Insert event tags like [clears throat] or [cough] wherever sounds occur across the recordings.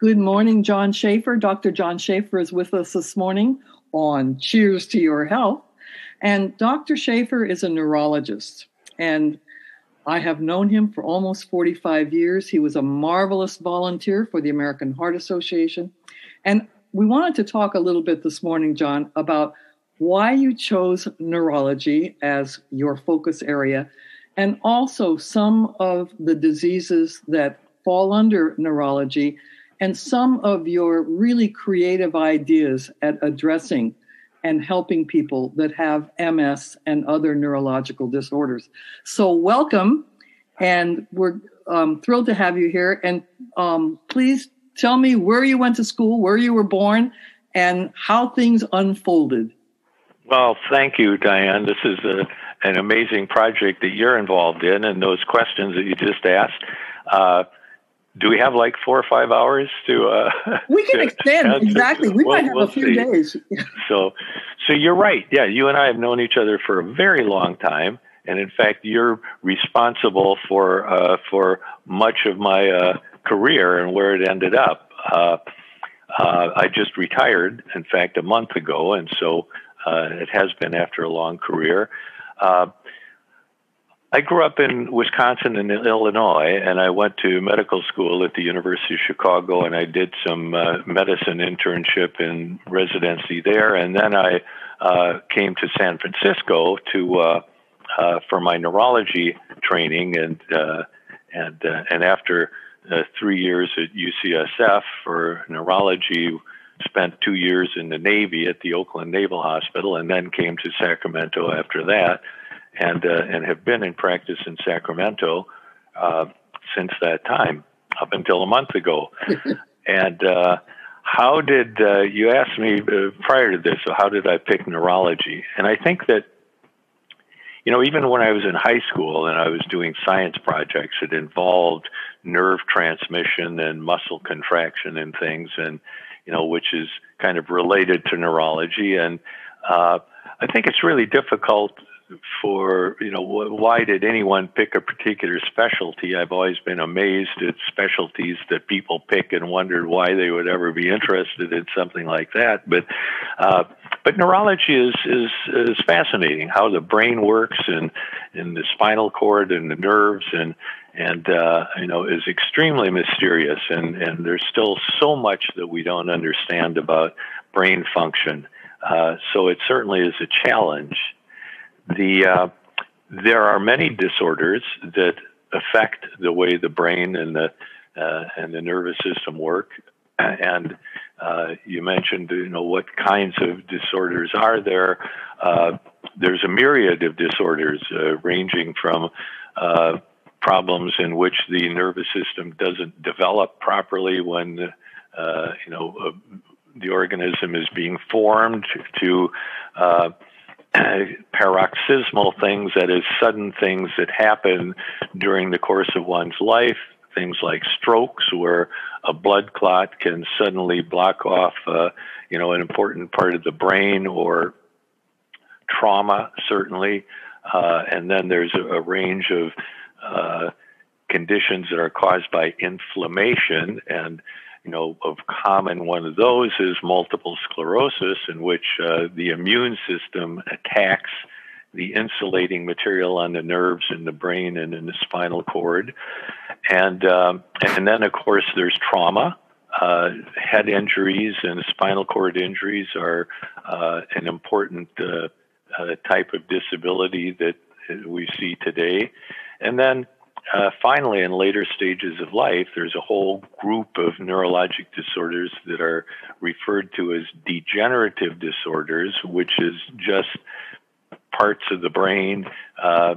Good morning, John Schafer. Dr. John Schafer is with us this morning on Cheers to Your Health. And Dr. Schafer is a neurologist. And I have known him for almost 45 years. He was a marvelous volunteer for the American Heart Association. And we wanted to talk a little bit this morning, John, about why you chose neurology as your focus area and also some of the diseases that fall under neurology and some of your really creative ideas at addressing and helping people that have MS and other neurological disorders. So, welcome, and we're um, thrilled to have you here. And um, please tell me where you went to school, where you were born, and how things unfolded. Well, thank you, Diane. This is a, an amazing project that you're involved in, and those questions that you just asked. Uh, do we have like four or five hours to? Uh, [laughs] we can extend exactly. We we'll, might have we'll a few see. days. so, so you're right. Yeah, you and I have known each other for a very long time, and in fact, you're responsible for uh, for much of my uh, career and where it ended up. Uh, uh, I just retired, in fact, a month ago, and so uh, it has been after a long career. I grew up in Wisconsin and Illinois, and I went to medical school at the University of Chicago, and I did some uh, medicine internship and residency there, and then I uh, came to San Francisco to uh, uh, for my neurology training, and uh, and uh, and after uh, three years at UCSF for neurology, spent two years in the Navy at the Oakland Naval Hospital, and then came to Sacramento after that and uh, and have been in practice in Sacramento uh, since that time, up until a month ago. [laughs] and uh, how did uh, you asked me uh, prior to this? So how did I pick neurology? And I think that you know even when I was in high school and I was doing science projects, it involved nerve transmission and muscle contraction and things, and you know which is kind of related to neurology and. Uh, I think it's really difficult for you know why did anyone pick a particular specialty? I've always been amazed at specialties that people pick and wondered why they would ever be interested in something like that. But uh, but neurology is is is fascinating how the brain works and and the spinal cord and the nerves and and uh, you know is extremely mysterious. And and there's still so much that we don't understand about brain function. Uh, so it certainly is a challenge the uh, there are many disorders that affect the way the brain and the uh, and the nervous system work. And uh, you mentioned, you know, what kinds of disorders are there? Uh, there's a myriad of disorders, uh, ranging from uh, problems in which the nervous system doesn't develop properly when, you know, the organism is being formed to paroxysmal things, that is, sudden things that happen during the course of one's life, things like strokes, where a blood clot can suddenly block off, uh, you know, an important part of the brain, or trauma, certainly. Uh, and then there's a, a range of uh, conditions that are caused by inflammation and you know, of common one of those is multiple sclerosis, in which uh, the immune system attacks the insulating material on the nerves in the brain and in the spinal cord, and um, and then of course there's trauma. Uh, head injuries and spinal cord injuries are uh, an important uh, uh, type of disability that we see today, and then uh, finally, in later stages of life, there's a whole group of neurologic disorders that are referred to as degenerative disorders, which is just parts of the brain, uh,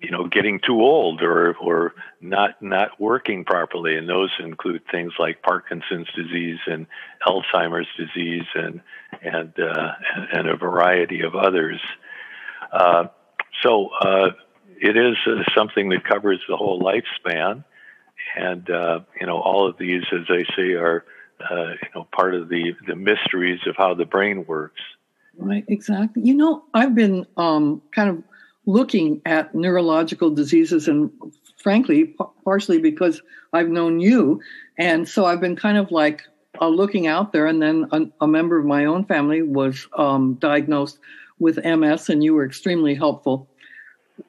you know, getting too old or or not not working properly, and those include things like Parkinson's disease and Alzheimer's disease and and uh, and a variety of others. Uh, so uh, it is uh, something that covers the whole lifespan, and uh, you know all of these, as I say, are uh, you know part of the the mysteries of how the brain works. Right, exactly. You know, I've been um, kind of looking at neurological diseases, and frankly, p- partially because I've known you. And so I've been kind of like uh, looking out there. And then a, a member of my own family was um, diagnosed with MS, and you were extremely helpful.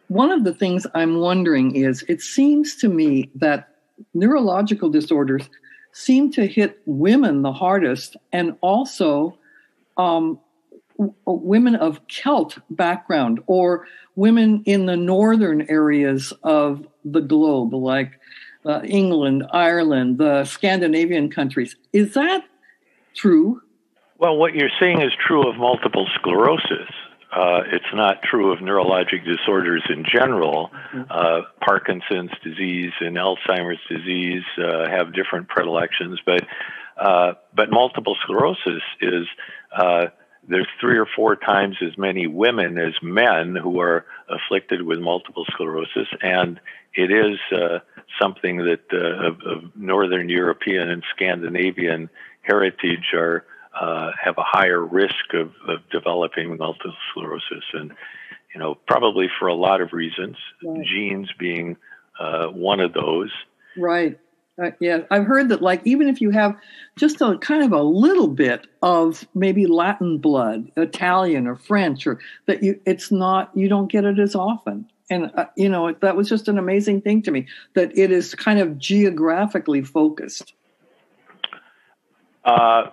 One of the things I'm wondering is it seems to me that neurological disorders seem to hit women the hardest and also um, women of Celt background or women in the northern areas of the globe, like uh, England, Ireland, the Scandinavian countries. Is that true? Well, what you're saying is true of multiple sclerosis. Uh, it's not true of neurologic disorders in general. Mm-hmm. Uh, Parkinson's disease and Alzheimer's disease uh, have different predilections, but uh, but multiple sclerosis is uh, there's three or four times as many women as men who are afflicted with multiple sclerosis, and it is uh, something that uh, of, of, Northern European and Scandinavian heritage are uh, have a higher risk of, of, developing multiple sclerosis, and you know probably for a lot of reasons, right. genes being uh, one of those. Right. Uh, yeah, I've heard that like even if you have just a kind of a little bit of maybe Latin blood, Italian or French, or that you it's not you don't get it as often. And uh, you know that was just an amazing thing to me that it is kind of geographically focused. Uh,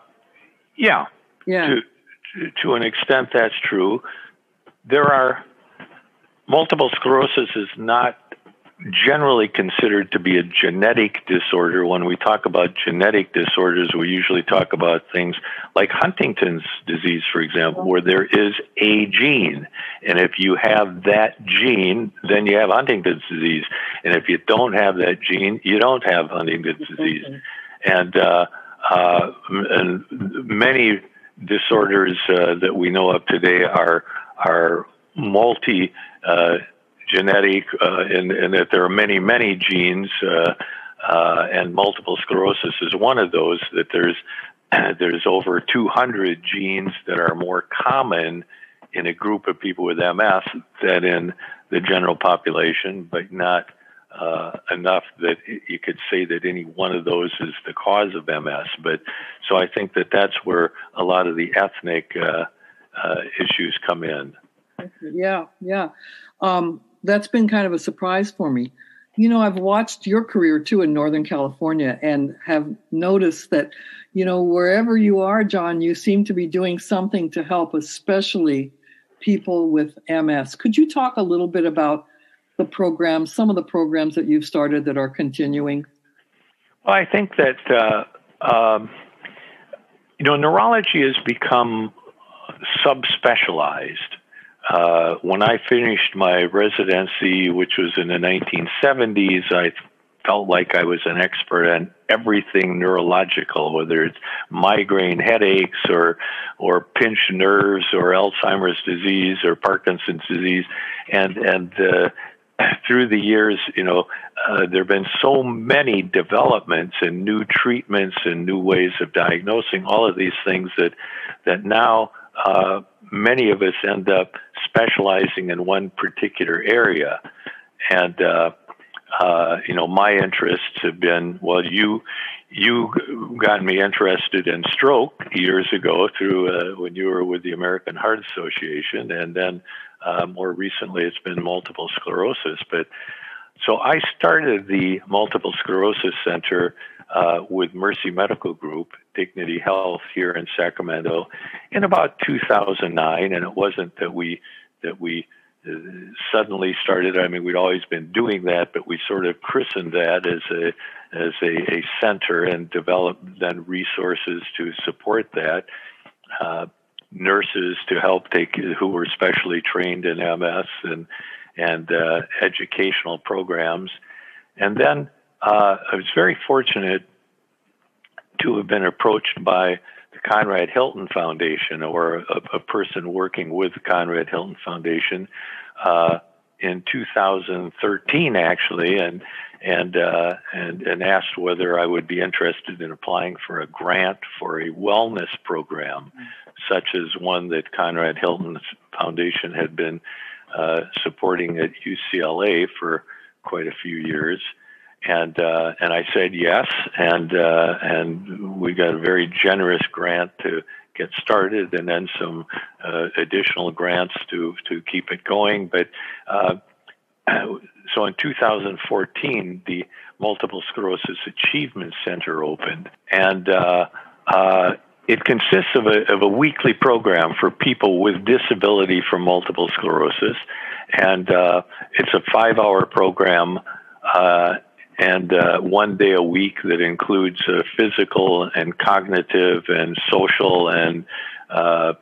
yeah, yeah. To, to, to an extent, that's true. There are multiple sclerosis is not generally considered to be a genetic disorder. When we talk about genetic disorders, we usually talk about things like Huntington's disease, for example, where there is a gene. And if you have that gene, then you have Huntington's disease. And if you don't have that gene, you don't have Huntington's disease. And, uh, uh, and many disorders uh, that we know of today are, are multi uh, genetic, uh, and, and, that there are many, many genes, uh, uh, and multiple sclerosis is one of those. That there's [clears throat] there's over 200 genes that are more common in a group of people with MS than in the general population, but not uh, enough that you could say that any one of those is the cause of MS. But so I think that that's where a lot of the ethnic uh, uh, issues come in. Yeah, yeah. Um, that's been kind of a surprise for me. You know, I've watched your career too in Northern California and have noticed that, you know, wherever you are, John, you seem to be doing something to help, especially people with MS. Could you talk a little bit about the programs, some of the programs that you've started that are continuing? Well, I think that, uh, um, you know, neurology has become subspecialized. Uh, when I finished my residency, which was in the 1970s, I felt like I was an expert on everything neurological, whether it's migraine headaches or or pinched nerves or Alzheimer's disease or Parkinson's disease, and and uh, through the years, you know, uh, there have been so many developments and new treatments and new ways of diagnosing all of these things that that now uh, many of us end up specializing in one particular area. And, uh, uh, you know, my interests have been, well, you, you got me interested in stroke years ago through uh, when you were with the American Heart Association, and then uh, more recently it's been multiple sclerosis. But so I started the Multiple Sclerosis Center uh, with Mercy Medical Group, Dignity Health here in Sacramento, in about 2009. And it wasn't that we that we uh, suddenly started. I mean, we'd always been doing that, but we sort of christened that as a as a, a center and developed then resources to support that. Uh, nurses to help take who were specially trained in MS and and uh, educational programs, and then uh, I was very fortunate to have been approached by the Conrad Hilton Foundation or a, a person working with the Conrad Hilton Foundation uh, in 2013, actually, and and uh, and and asked whether I would be interested in applying for a grant for a wellness program, such as one that Conrad Hilton Foundation had been uh, supporting at UCLA for quite a few years. and uh, and I said yes, and uh, and we got a very generous grant to get started, and then some uh, additional grants to to keep it going. But uh, [clears throat] so in 2014, the Multiple Sclerosis Achievement Center opened, and uh, uh, it consists of a, of a weekly program for people with disability from multiple sclerosis, and uh, it's a five-hour program uh, and uh, one day a week that includes uh, physical and cognitive and social and uh,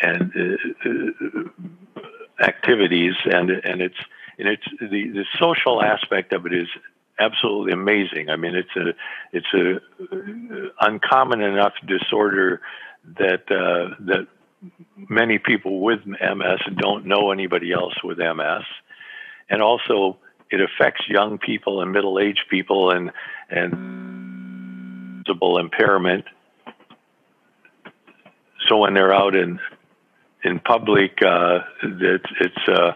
and uh, uh, activities, and and it's and it's the the social aspect of it is absolutely amazing. I mean, it's a it's a uh, uncommon enough disorder that that many people with MS don't know anybody else with MS, and also it affects young people and middle-aged people and and visible impairment. So when they're out in in public, uh, it's it's uh,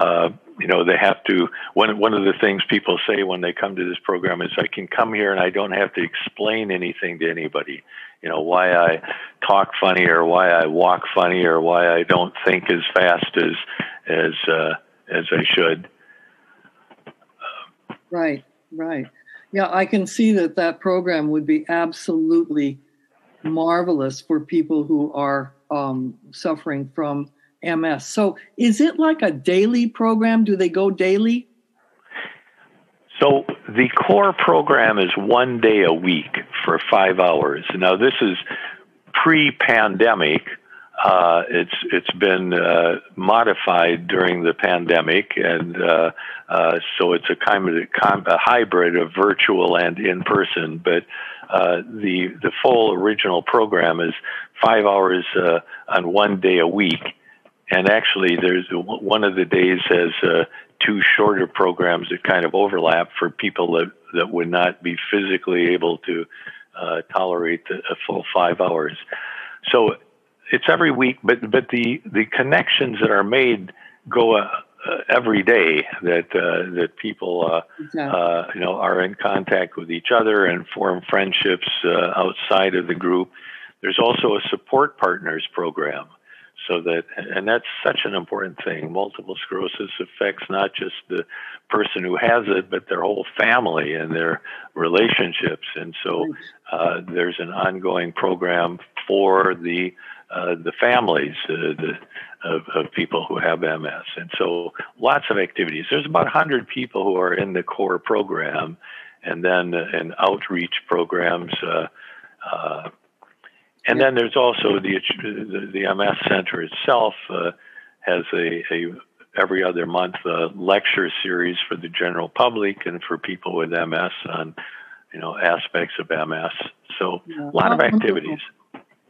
uh, you know they have to. One one of the things people say when they come to this program is, "I can come here and I don't have to explain anything to anybody." You know why I talk funny or why I walk funny or why I don't think as fast as as uh, as I should Right, right. Yeah, I can see that that program would be absolutely marvelous for people who are um, suffering from MS. So, is it like a daily program? Do they go daily? So, the core program is one day a week for five hours. Now, this is pre pandemic. Uh, it's it's been uh, modified during the pandemic, and uh, uh so it's a kind of a, a, hybrid of virtual and in person. But uh, the the full original program is five hours uh, on one day a week, and actually there's one of the days has two shorter programs that kind of overlap for people that that would not be physically able to tolerate the, a full five hours. So it's every week, but but the the connections that are made go uh, uh, every day. That uh, that people uh, exactly. Uh, you know are in contact with each other and form friendships uh, outside of the group. There's also a support partners program. So that, and that's such an important thing. Multiple sclerosis affects not just the person who has it, but their whole family and their relationships. And so there's an ongoing program for the uh, the families uh, the, of, of, people who have MS. And so lots of activities. There's about 100 people who are in the core program, and then uh, in outreach programs. Uh, uh, and then there's also the, the, the MS Center itself has a, a every other month a lecture series for the general public and for people with MS on you know aspects of MS. So a lot of activities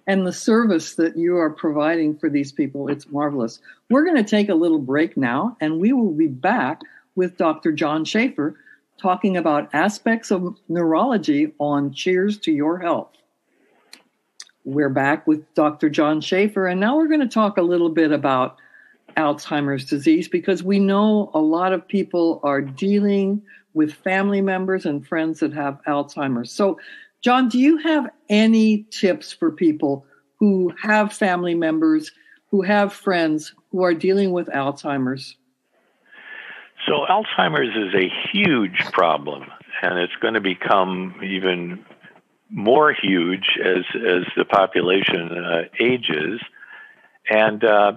and the service that you are providing for these people. It's marvelous. We're going to take a little break now, and we will be back with Dr. John Schafer talking about aspects of neurology on Cheers to Your Health. We're back with Dr. John Schafer, and now we're going to talk a little bit about Alzheimer's disease because we know a lot of people are dealing with family members and friends that have Alzheimer's. So, John, do you have any tips for people who have family members, who have friends who are dealing with Alzheimer's? So, Alzheimer's is a huge problem, and it's going to become even more huge as as the population uh, ages, and uh,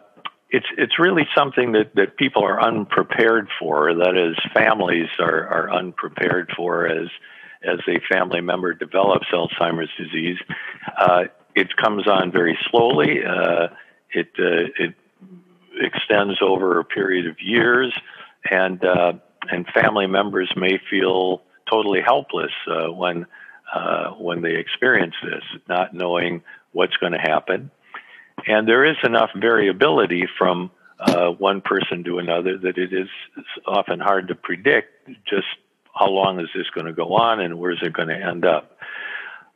it's it's really something that, that people are unprepared for. That is, families are are unprepared for as as a family member develops Alzheimer's disease. Uh, it comes on very slowly. Uh, it uh, it extends over a period of years, and uh, and family members may feel totally helpless when uh, when they experience this, not knowing what's going to happen. And there is enough variability from one person to another that it is often hard to predict just how long is this going to go on and where's it going to end up?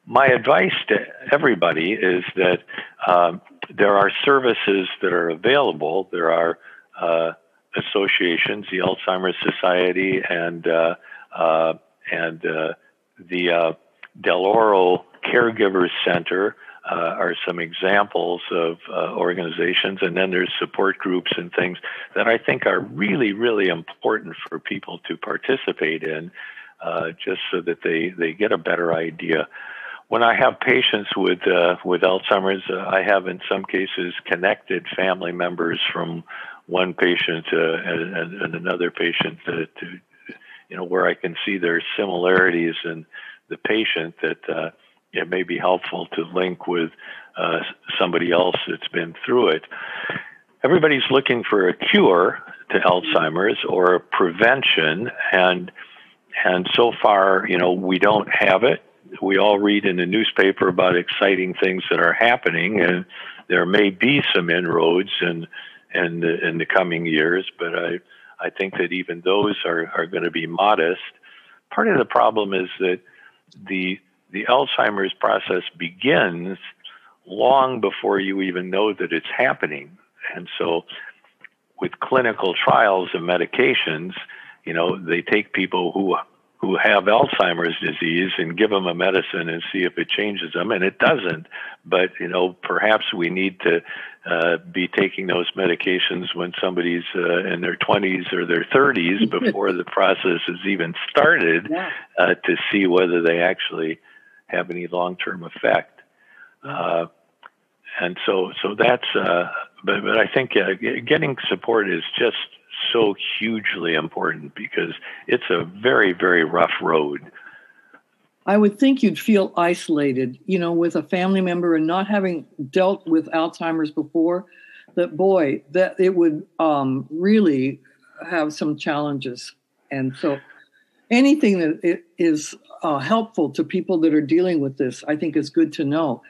My advice to everybody is that um, there are services that are available. There are uh, associations, the Alzheimer's Society and uh, uh, and uh, the uh, Del Oro Caregivers Center uh, are some examples of uh, organizations, and then there's support groups and things that I think are really, really important for people to participate in, uh, just so that they they get a better idea. When I have patients with uh, with Alzheimer's, uh, I have in some cases connected family members from one patient uh, and, and, another patient to, to, you know, where I can see their similarities in the patient that it may be helpful to link with uh, somebody else that's been through it. Everybody's looking for a cure to Alzheimer's or a prevention, and and so far, you know, we don't have it. We all read in the newspaper about exciting things that are happening, and there may be some inroads in in the, in the coming years, but I I think that even those are are going to be modest. Part of the problem is that the the Alzheimer's process begins long before you even know that it's happening. And so, with clinical trials of medications, you know, they take people who who have Alzheimer's disease and give them a medicine and see if it changes them, and it doesn't. But you know, perhaps we need to uh, be taking those medications when somebody's uh, in their 20s or their 30s [laughs] before the process has even started uh, to see whether they actually have any long term effect. Uh, and so, so that's, uh, but, but I think uh, getting support is just so hugely important because it's a very, very rough road. I would think you'd feel isolated, you know, with a family member and not having dealt with Alzheimer's before. That boy, that it would um, really have some challenges. And so, anything that is uh, helpful to people that are dealing with this, I think is good to know.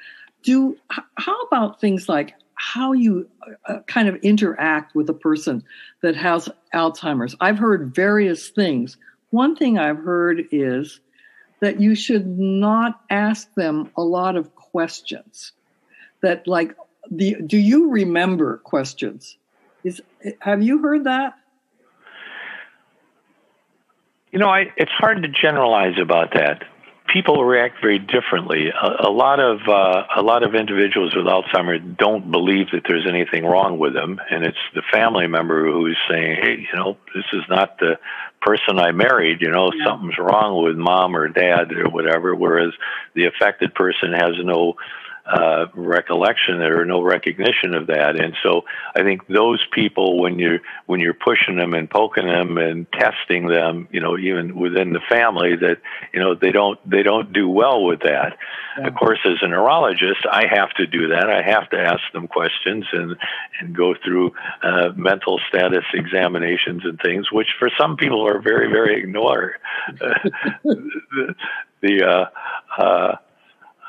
Do how about things like how you uh, kind of interact with a person that has Alzheimer's? I've heard various things. One thing I've heard is that you should not ask them a lot of questions. That like the do you remember questions? Is have you heard that? You know, I, it's hard to generalize about that. People react very differently. A, a lot of uh, a lot of individuals with Alzheimer's don't believe that there's anything wrong with them, and it's the family member who's saying, "Hey, you know, this is not the person I married. You know, yeah. something's wrong with mom or dad or whatever." Whereas the affected person has no uh, recollection or no recognition of that. And so I think those people, when you're when you're pushing them and poking them and testing them, you know, even within the family, that you know they don't they don't do well with that. Yeah. Of course, as a neurologist, I have to do that. I have to ask them questions and and go through uh, mental status examinations and things, which for some people are very very ignored. [laughs] the, the uh, uh,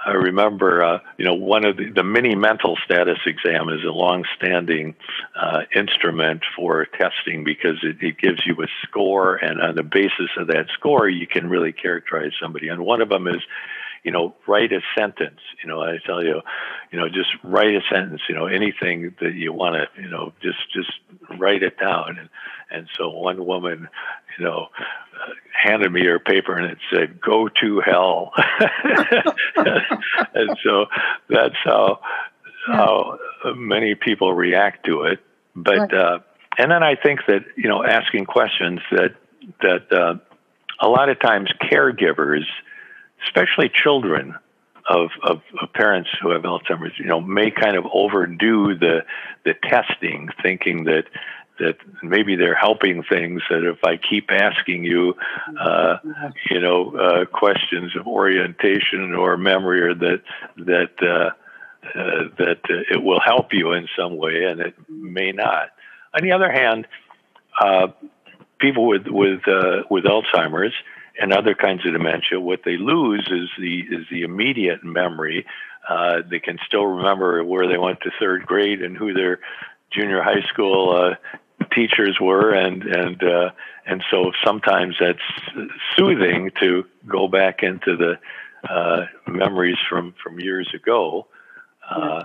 I remember, uh, you know, one of the, the mini mental status exam is a long-standing uh, instrument for testing because it, it gives you a score, and on the basis of that score, you can really characterize somebody. And one of them is, you know, write a sentence. You know, I tell you, you know, just write a sentence. You know, anything that you want to, you know, just just write it down. And and so one woman, you know, handed me her paper and it said "Go to hell," [laughs] and so that's how how many people react to it. But uh, and then I think that you know asking questions that that uh, a lot of times caregivers, especially children, of, of, of, parents who have Alzheimer's, you know, may kind of overdo the the testing, thinking that that maybe they're helping things that if I keep asking you, uh, you know, uh, questions of orientation or memory or that, that, uh, uh that it will help you in some way and it may not. On the other hand, uh, people with, with, uh, with Alzheimer's and other kinds of dementia, what they lose is the, is the immediate memory. they can still remember where they went to third grade and who their junior high school uh, teachers were, and and uh, and so sometimes that's soothing to go back into the uh, memories from from years ago. Uh,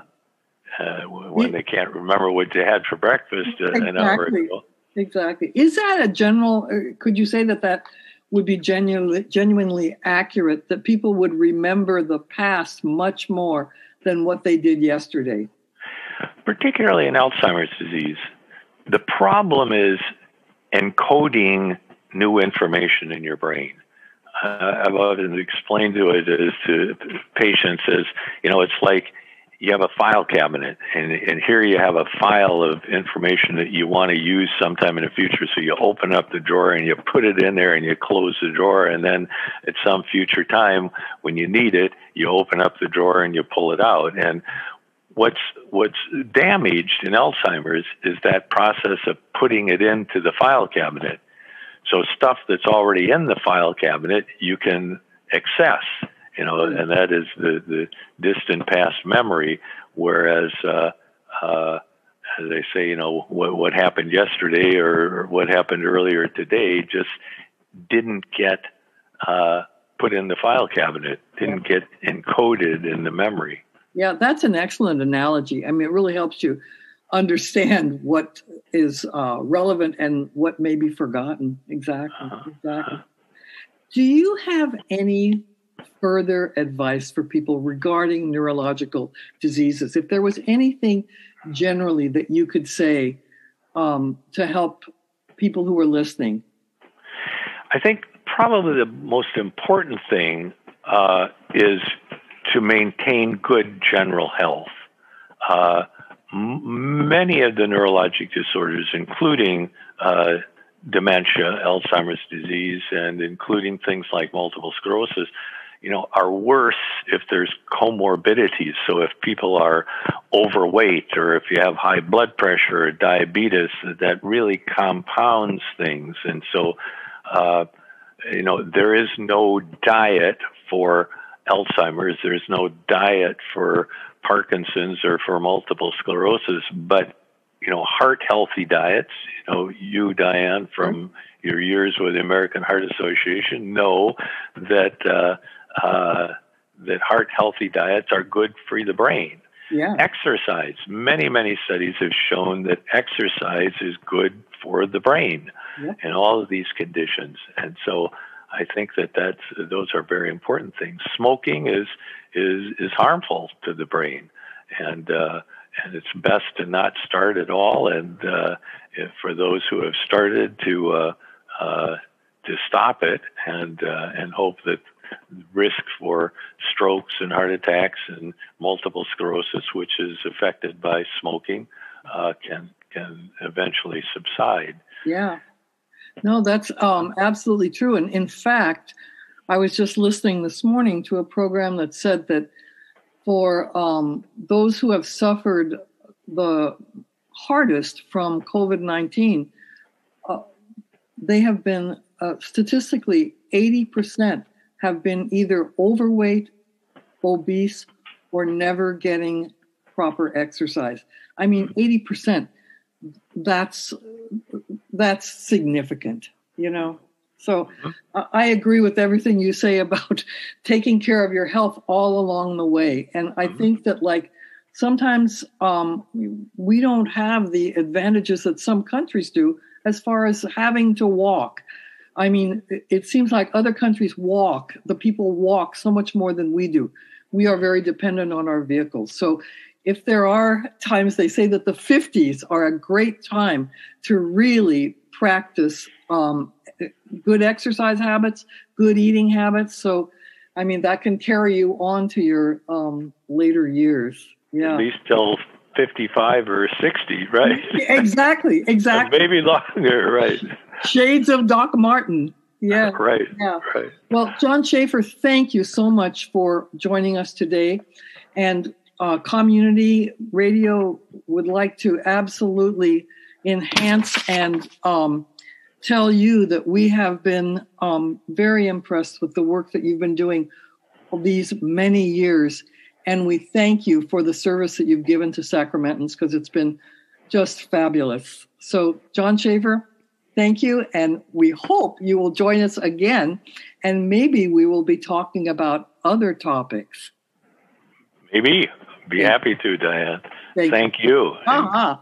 uh, when they can't remember what they had for breakfast uh, exactly. an hour ago. Exactly. Is that a general? Uh, could you say that that would be genuinely, genuinely accurate, that people would remember the past much more than what they did yesterday. Particularly in Alzheimer's disease. The problem is encoding new information in your brain. Uh, I've often explained to it as to patients as you know, it's like you have a file cabinet, and, and here you have a file of information that you want to use sometime in the future. So you open up the drawer and you put it in there, and you close the drawer, and then at some future time when you need it, you open up the drawer and you pull it out. And what's what's damaged in Alzheimer's is that process of putting it into the file cabinet. So stuff that's already in the file cabinet you can access you know, and that is the, the distant past memory. Whereas, uh, uh, as they say, you know, what, what happened yesterday or, what happened earlier today just didn't get uh, put in the file cabinet, didn't get encoded in the memory. Yeah, that's an excellent analogy. I mean, it really helps you understand what is uh, relevant and what may be forgotten. Exactly. Uh-huh. Exactly. Do you have any further advice for people regarding neurological diseases? If there was anything generally that you could say um, to help people who are listening? I think probably the most important thing uh, is to maintain good general health. Uh, m- many of the neurologic disorders, including uh, dementia, Alzheimer's disease, and including things like multiple sclerosis, you know, are worse if there's comorbidities. So if people are overweight or if you have high blood pressure or diabetes, that really compounds things. And so, uh, you know, there is no diet for Alzheimer's. There's no diet for Parkinson's or for multiple sclerosis, but you know, heart healthy diets. You know, you, Diane, from your years with the American Heart Association, know that uh, uh, that heart healthy diets are good for the brain. Yeah. Exercise. Many, many studies have shown that exercise is good for the brain yeah. in all of these conditions. And so I think that that's those are very important things. Smoking is is is harmful to the brain, and uh, and it's best to not start at all. And uh, for those who have started to uh, uh, to stop it and uh, and hope that risk for strokes and heart attacks and multiple sclerosis, which is affected by smoking, uh, can can eventually subside. Yeah, no, that's um, absolutely true. And in fact, I was just listening this morning to a program that said that for um, those who have suffered the hardest from COVID nineteen, uh, they have been uh, statistically eighty percent have been either overweight, obese, or never getting proper exercise. I mean, 80%. That's that's significant, you know. So mm-hmm. I agree with everything you say about [laughs] taking care of your health all along the way. And I mm-hmm. think that like sometimes um, we don't have the advantages that some countries do as far as having to walk I mean, it seems like other countries walk, the people walk so much more than we do. We are very dependent on our vehicles. So, if there are times they say that the 50s are a great time to really practice um, good exercise habits, good eating habits. So, I mean, that can carry you on to your um, later years. Yeah. At least till 55 or 60, right? exactly, [laughs] exactly. maybe longer, right. Shades of Doc Martin. Yeah. [laughs] Right. Yeah. Right. Well, John Schafer, thank you so much for joining us today. And uh, CalmUnity Radio would like to absolutely enhance and um, tell you that we have been um, very impressed with the work that you've been doing these many years. And we thank you for the service that you've given to Sacramentans because it's been just fabulous. So, John Schafer, Thank you. And we hope you will join us again. And maybe we will be talking about other topics. Maybe. Be happy to, Diane. Thank, Thank you. you. Uh-huh.